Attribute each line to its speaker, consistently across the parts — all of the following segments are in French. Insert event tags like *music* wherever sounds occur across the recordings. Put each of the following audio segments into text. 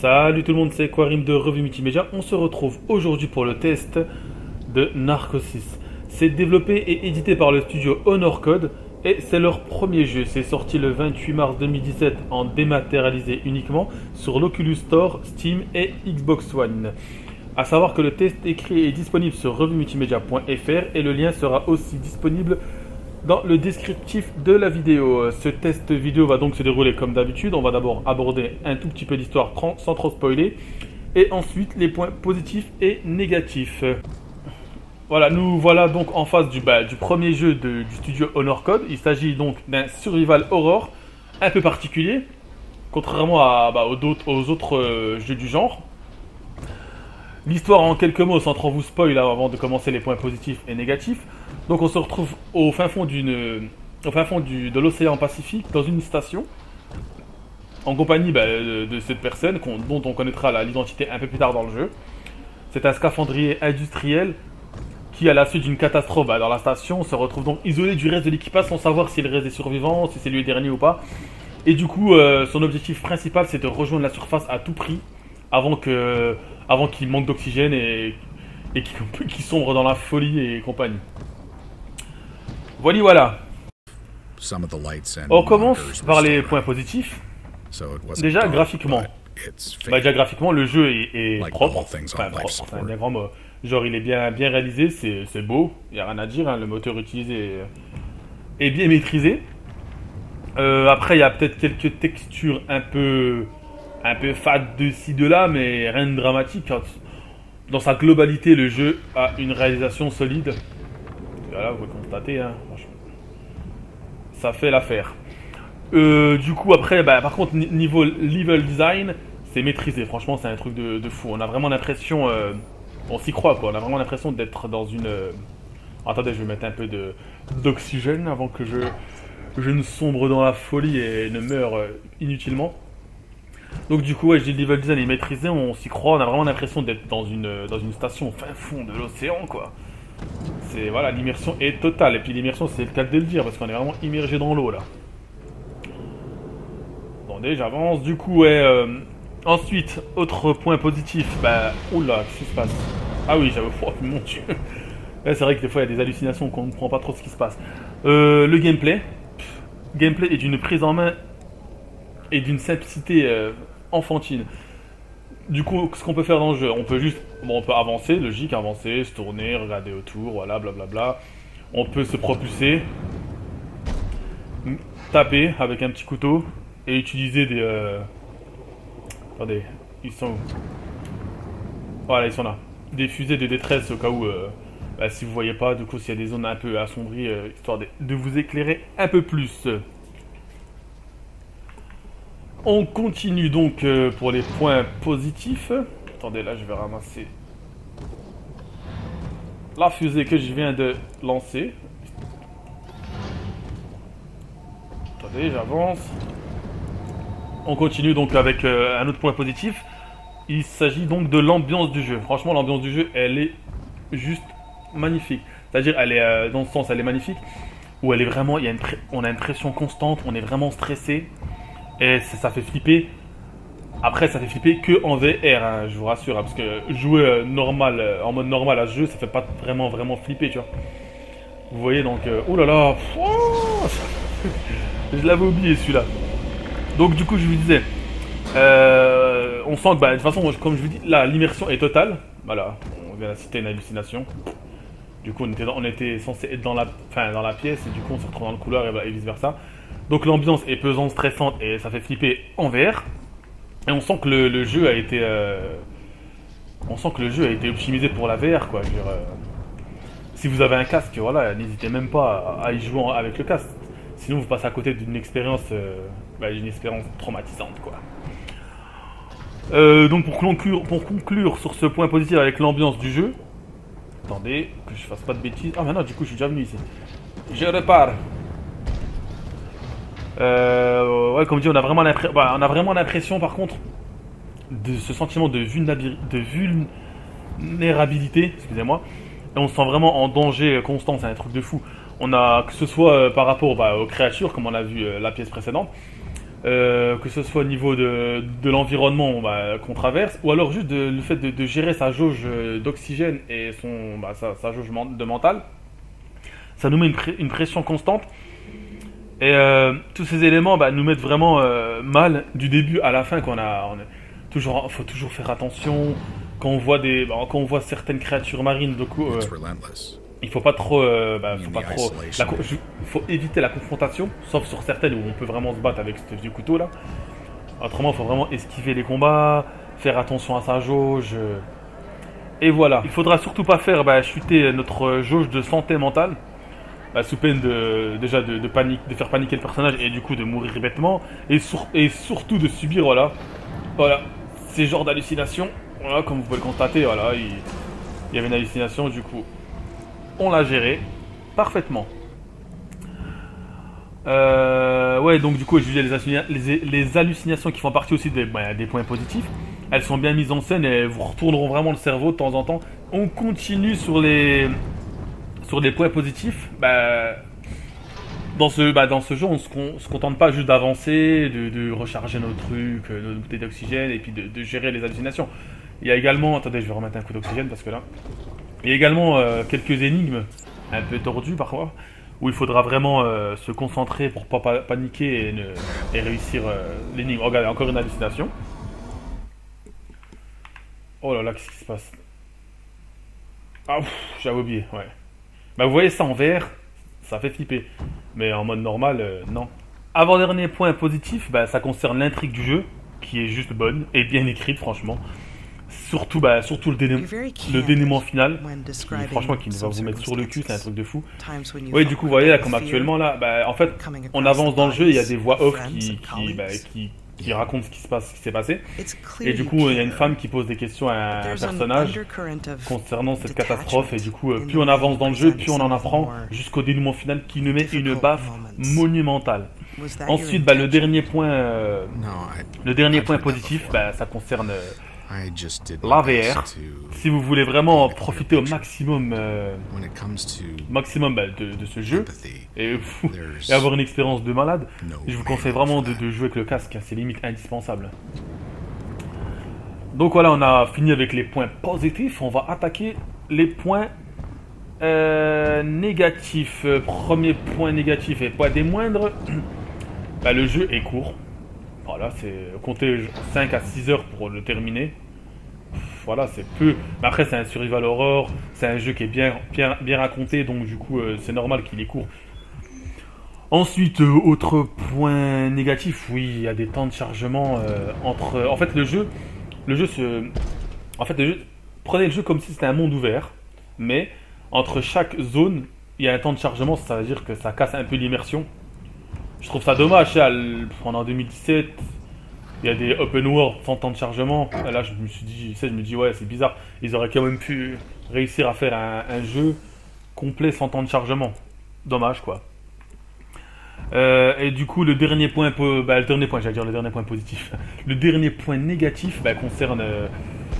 Speaker 1: Salut tout le monde, c'est Quarim de Revue Multimédia. On se retrouve aujourd'hui pour le test de Narcosis. C'est développé et édité par le studio Honor Code et c'est leur premier jeu. C'est sorti le 28 mars 2017 en dématérialisé uniquement sur l'Oculus Store, Steam et Xbox One. A savoir que le test écrit est disponible sur revumultimedia.fr et le lien sera aussi disponible dans le descriptif de la vidéo. Ce test vidéo va donc se dérouler comme d'habitude. On va d'abord aborder un tout petit peu l'histoire sans trop spoiler. Et ensuite les points positifs et négatifs. Voilà, nous voilà donc en face du, bah, premier jeu du studio Honor Code. Il s'agit donc d'un survival horror un peu particulier. Contrairement bah, aux, autres euh, jeux du genre. L'histoire en quelques mots, sans trop vous spoil avant de commencer les points positifs et négatifs. Donc on se retrouve au fin fond d'une, au fin fond de l'océan Pacifique, dans une station, en compagnie bah, de, cette personne dont on connaîtra l'identité un peu plus tard dans le jeu. C'est un scaphandrier industriel qui, à la suite d'une catastrophe bah, dans la station, se retrouve donc isolé du reste de l'équipage sans savoir s'il reste des survivants, si c'est lui le dernier ou pas. Et du coup, euh, son objectif principal, c'est de rejoindre la surface à tout prix avant que, avant qu'il manque d'oxygène et *laughs* qu'il sombre dans la folie et compagnie. Voilà, voilà. On commence par les points positifs. Déjà, graphiquement. Bah, déjà, graphiquement, le jeu est, propre. Enfin, propre. Genre, il est bien, bien réalisé, c'est beau. Il n'y a rien à dire. Hein, le moteur utilisé est, bien maîtrisé. Euh, après, il y a peut-être quelques textures un peu un peu fade de ci, de là, mais rien de dramatique. Dans sa globalité, le jeu a une réalisation solide. Voilà, vous pouvez constater, hein, ça fait l'affaire. Euh, du coup, après, bah, par contre, niveau level design, c'est maîtrisé. Franchement, c'est un truc de, fou. On a vraiment l'impression, euh, on s'y croit, quoi. On a vraiment l'impression d'être dans une. Euh, attendez, je vais mettre un peu d'oxygène avant que je, je ne sombre dans la folie et ne meure inutilement. Donc du coup, ouais, j'ai le level design est maîtrisé, on s'y croit, on a vraiment l'impression d'être dans une, dans une station au fin fond de l'océan, quoi. C'est, voilà, l'immersion est totale. Et puis l'immersion, c'est le cas de le dire, parce qu'on est vraiment immergé dans l'eau, là. Attendez, j'avance. Du coup, ouais... Euh, ensuite, autre point positif, bah... Oula, qu'est-ce qui se passe? Ah oui, j'avais... Oh, mon dieu *laughs* c'est vrai que des fois, il y a des hallucinations qu'on ne comprend pas trop ce qui se passe. Euh, le gameplay. Gameplay est d'une prise en main et d'une simplicité euh, enfantine. Du coup, ce qu'on peut faire dans le jeu, on peut juste, bon, on peut avancer, logique, avancer, se tourner, regarder autour, voilà, blablabla. On peut se propulser, taper avec un petit couteau et utiliser des. Euh... Attendez, ils sont où? Voilà, ils sont là. Des fusées de détresse au cas où, euh, bah, si vous voyez pas, du coup, s'il y a des zones un peu assombries, euh, histoire de vous éclairer un peu plus. On continue donc euh, pour les points positifs. Attendez, là je vais ramasser la fusée que je viens de lancer. Attendez, j'avance. On continue donc avec euh, un autre point positif. Il s'agit donc de l'ambiance du jeu. Franchement, l'ambiance du jeu, elle est juste magnifique. C'est-à-dire, elle est euh, dans ce sens, elle est magnifique. Où elle est vraiment, on a une pression constante, on est vraiment stressé. Et ça, fait flipper. Après, ça fait flipper que en VR, hein, je vous rassure, hein, parce que jouer euh, normal, euh, en mode normal à ce jeu, ça fait pas vraiment vraiment flipper, tu vois. Vous voyez donc, euh, oh là là, *laughs* je l'avais oublié celui-là. Donc du coup, je vous disais, on sent que, bah, de toute façon, comme je vous dis, là, l'immersion est totale. Voilà, on vient de citer une hallucination. Du coup, on était, on était censé être dans la, dans la pièce et du coup, on se retrouve dans le couloir et, et vice versa. Donc l'ambiance est pesante, stressante et ça fait flipper en VR. Et on sent que le, jeu a été, euh, on sent que le jeu a été optimisé pour la VR quoi. Euh, si vous avez un casque, voilà, n'hésitez même pas à, y jouer avec le casque. Sinon vous passez à côté d'une expérience, euh, bah, expérience traumatisante quoi. donc pour conclure, pour conclure sur ce point positif avec l'ambiance du jeu, attendez que je fasse pas de bêtises. Ah mais non, du coup je suis déjà venu ici. Je repars. Euh, ouais, comme dit, on a vraiment l'impression, bah, on a vraiment l'impression, par contre, de ce sentiment de, vulnérabilité, excusez-moi, et on se sent vraiment en danger constant, c'est un truc de fou. On a, que ce soit euh, par rapport bah, aux créatures, comme on a vu euh, la pièce précédente, que ce soit au niveau de, l'environnement bah, qu'on traverse, ou alors juste le fait de, gérer sa jauge d'oxygène et son, sa, jauge de mental, ça nous met une pression constante. Et euh, tous ces éléments bah, nous mettent vraiment euh, mal du début à la fin. Qu'on a, on est toujours, faut toujours faire attention quand on voit des, bah, quand on voit certaines créatures marines. Du coup, euh, il faut pas trop, bah, faut pas trop, la faut éviter la confrontation, sauf sur certaines où on peut vraiment se battre avec ce vieux couteau là. Autrement, il faut vraiment esquiver les combats, faire attention à sa jauge. Et voilà. Il faudra surtout pas faire bah, chuter notre jauge de santé mentale, bah, sous peine de déjà de, de panique, de faire paniquer le personnage et du coup de mourir bêtement, et, sur- et surtout de subir voilà, voilà, ces genres d'hallucinations. Voilà, comme vous pouvez le constater, voilà, il, y avait une hallucination, du coup, on l'a géré parfaitement. Euh, ouais, donc du coup, je disais les, les hallucinations qui font partie aussi des, bah, des points positifs. Elles sont bien mises en scène et vous retourneront vraiment le cerveau de temps en temps. On continue sur les sur les points positifs. Bah, dans ce, bah, dans ce jeu, on se, se contente pas juste d'avancer, de, recharger nos trucs, euh, nos bouteilles d'oxygène et puis de, gérer les hallucinations. Il y a également, attendez, je vais remettre un coup d'oxygène parce que là, il y a également euh, quelques énigmes un peu tordues parfois où il faudra vraiment euh, se concentrer pour pas pa- paniquer et, réussir l'énigme. Regardez, encore une hallucination. Oh là là, qu'est-ce qui se passe? Ah, j'avais oublié, ouais. Bah, vous voyez ça en vert, ça fait flipper. Mais en mode normal, euh, non. Avant-dernier point positif, bah, ça concerne l'intrigue du jeu, qui est juste bonne et bien écrite, franchement. Surtout, bah, surtout le, dénouement, le dénouement final, qui, franchement, qui va vous mettre sur le cul, c'est un truc de fou. Oui, du coup, vous voyez, là, comme actuellement, là, bah, en fait, on avance dans le jeu, il y a des voix off qui, qui, bah, qui, qui racontent ce qui se passe, ce qui s'est passé. Et du coup, il y a une femme qui pose des questions à un personnage concernant cette catastrophe. Et du coup, euh, plus on avance dans le jeu, plus on en apprend jusqu'au dénouement final qui nous met une baffe monumentale. Ensuite, bah, le dernier point, euh, le dernier point positif, bah, ça concerne euh,
Speaker 2: I just did
Speaker 1: la
Speaker 2: my best
Speaker 1: VR.
Speaker 2: to,
Speaker 1: Si vous voulez vraiment profiter au maximum, euh, maximum bah, de, de ce jeu
Speaker 2: empathy,
Speaker 1: et, avoir une expérience de malade, je vous conseille vraiment de, de jouer avec le casque, hein, c'est limite indispensable. Donc voilà, on a fini avec les points positifs, on va attaquer les points euh, négatifs. Euh, Premier point négatif et pas des moindres, *clears throat* bah, le jeu est court. Voilà, c'est compter 5 à 6 heures pour le terminer. Voilà, c'est peu. Mais après, c'est un survival horror, c'est un jeu qui est bien, bien, bien raconté, donc du coup, euh, c'est normal qu'il est court. Ensuite, euh, autre point négatif, oui, il y a des temps de chargement euh, entre. En fait, le jeu, le jeu se, en fait, le jeu, prenez le jeu comme si c'était un monde ouvert, mais entre chaque zone, il y a un temps de chargement, ça veut dire que ça casse un peu l'immersion. Je trouve ça dommage, on en 2017, il y a des open world sans temps de chargement. Là, je me suis dit, je me dis, ouais, c'est bizarre. Ils auraient quand même pu réussir à faire un, jeu complet sans temps de chargement. Dommage, quoi. Euh, et du coup, le dernier point, po- bah, le dernier point, j'allais dire le dernier point positif. *laughs* Le dernier point négatif bah, concerne euh,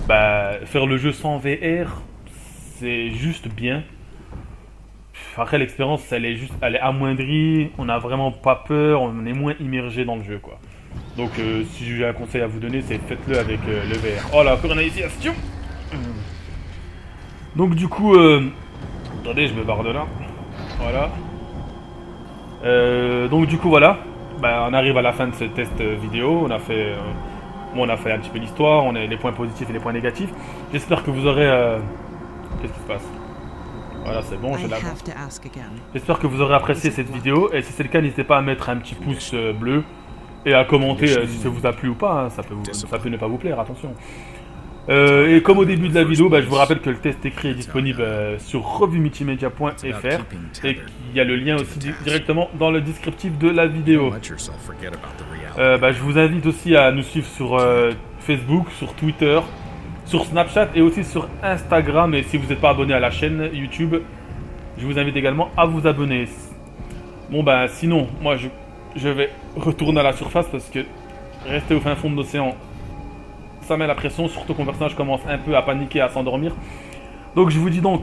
Speaker 1: bah, faire le jeu sans VR. C'est juste bien. Après, l'expérience, elle est juste, elle est amoindrie. On n'a vraiment pas peur. On est moins immergé dans le jeu, quoi. Donc, euh, si j'ai un conseil à vous donner, c'est faites-le avec euh, le VR. Oh là, encore une hésitation. Donc, du coup, euh, attendez, je me barre de là. Voilà. Euh, donc du coup voilà, Bah, on arrive à la fin de ce test euh, vidéo. On a fait, euh, bon, on a fait un petit peu l'histoire, on a les points positifs et les points négatifs. J'espère que vous aurez, euh, qu'est-ce qui se passe? Voilà, c'est bon, je
Speaker 3: I
Speaker 1: l'ai.
Speaker 3: have to ask again.
Speaker 1: J'espère que vous aurez apprécié cette vidéo et si c'est le cas, n'hésitez pas à mettre un petit pouce euh, bleu et à commenter euh, si ça vous a plu ou pas. hein. Ça, peut vous- ça peut ne pas vous plaire, attention. Euh, et comme au début de la vidéo, bah, je vous rappelle que le test écrit est disponible euh, sur revumultimedia.fr et qu'il y a le lien aussi di- directement dans le descriptif de la vidéo. Euh, bah, je vous invite aussi à nous suivre sur euh, Facebook, sur Twitter, sur Snapchat et aussi sur Instagram. Et si vous n'êtes pas abonné à la chaîne YouTube, je vous invite également à vous abonner. Bon bah sinon, moi je, je vais retourner à la surface parce que rester au fin fond de l'océan, ça met la pression, surtout quand le personnage commence un peu à paniquer, à s'endormir. Donc je vous dis donc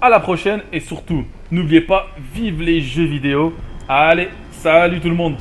Speaker 1: à la prochaine et surtout, n'oubliez pas, vive les jeux vidéo. Allez, salut tout le monde